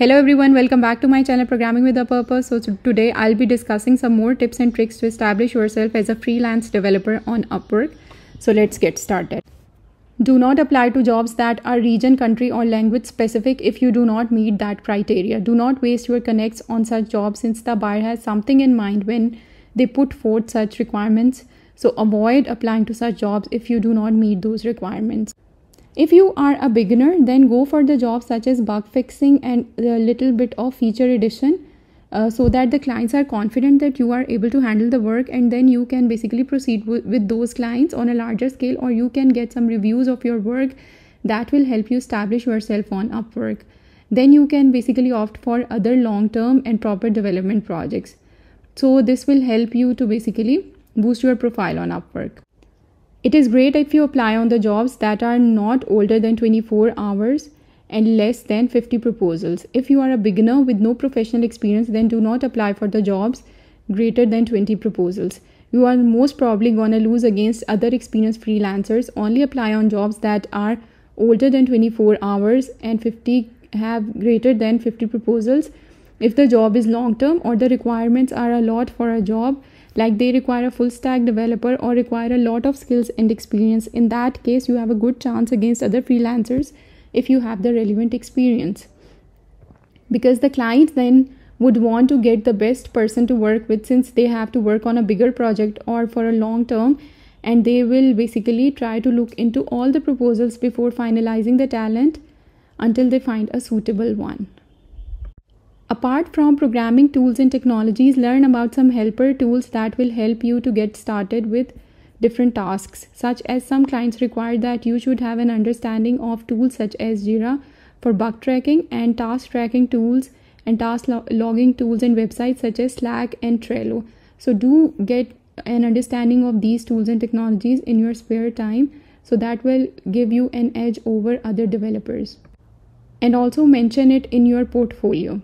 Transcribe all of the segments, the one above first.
Hello everyone, welcome back to my channel Programming with a Purpose. So today I'll be discussing some more tips and tricks to establish yourself as a freelance developer on Upwork. So let's get started. Do not apply to jobs that are region, country or language specific if you do not meet that criteria. Do not waste your connects on such jobs since the buyer has something in mind when they put forth such requirements. So avoid applying to such jobs if you do not meet those requirements. If you are a beginner, then go for the jobs such as bug fixing and a little bit of feature addition uh, so that the clients are confident that you are able to handle the work and then you can basically proceed with, with those clients on a larger scale or you can get some reviews of your work that will help you establish yourself on Upwork. Then you can basically opt for other long term and proper development projects. So, this will help you to basically boost your profile on Upwork. It is great if you apply on the jobs that are not older than 24 hours and less than 50 proposals. If you are a beginner with no professional experience, then do not apply for the jobs greater than 20 proposals. You are most probably going to lose against other experienced freelancers. Only apply on jobs that are older than 24 hours and 50 have greater than 50 proposals. If the job is long term or the requirements are a lot for a job, like they require a full stack developer or require a lot of skills and experience. In that case you have a good chance against other freelancers if you have the relevant experience. Because the client then would want to get the best person to work with since they have to work on a bigger project or for a long term and they will basically try to look into all the proposals before finalizing the talent until they find a suitable one Apart from programming tools and technologies, learn about some helper tools that will help you to get started with different tasks, such as some clients require that you should have an understanding of tools such as Jira for bug tracking and task tracking tools and task lo- logging tools and websites such as Slack and Trello. So, do get an understanding of these tools and technologies in your spare time so that will give you an edge over other developers. And also mention it in your portfolio.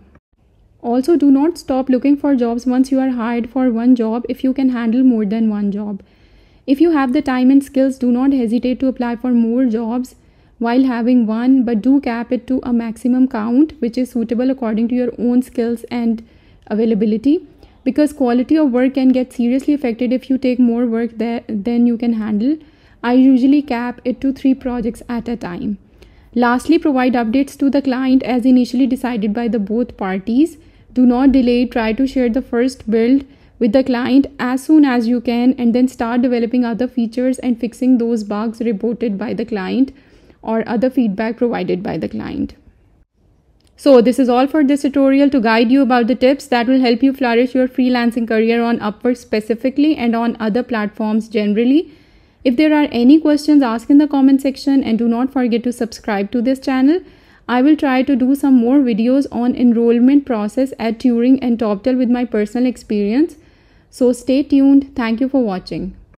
Also, do not stop looking for jobs once you are hired for one job if you can handle more than one job. If you have the time and skills, do not hesitate to apply for more jobs while having one, but do cap it to a maximum count which is suitable according to your own skills and availability. Because quality of work can get seriously affected if you take more work there than you can handle. I usually cap it to three projects at a time. Lastly, provide updates to the client as initially decided by the both parties do not delay, try to share the first build with the client as soon as you can and then start developing other features and fixing those bugs reported by the client or other feedback provided by the client. So this is all for this tutorial to guide you about the tips that will help you flourish your freelancing career on Upwork specifically and on other platforms generally. If there are any questions, ask in the comment section and do not forget to subscribe to this channel. I will try to do some more videos on enrollment process at Turing and Toptal with my personal experience. So stay tuned. Thank you for watching.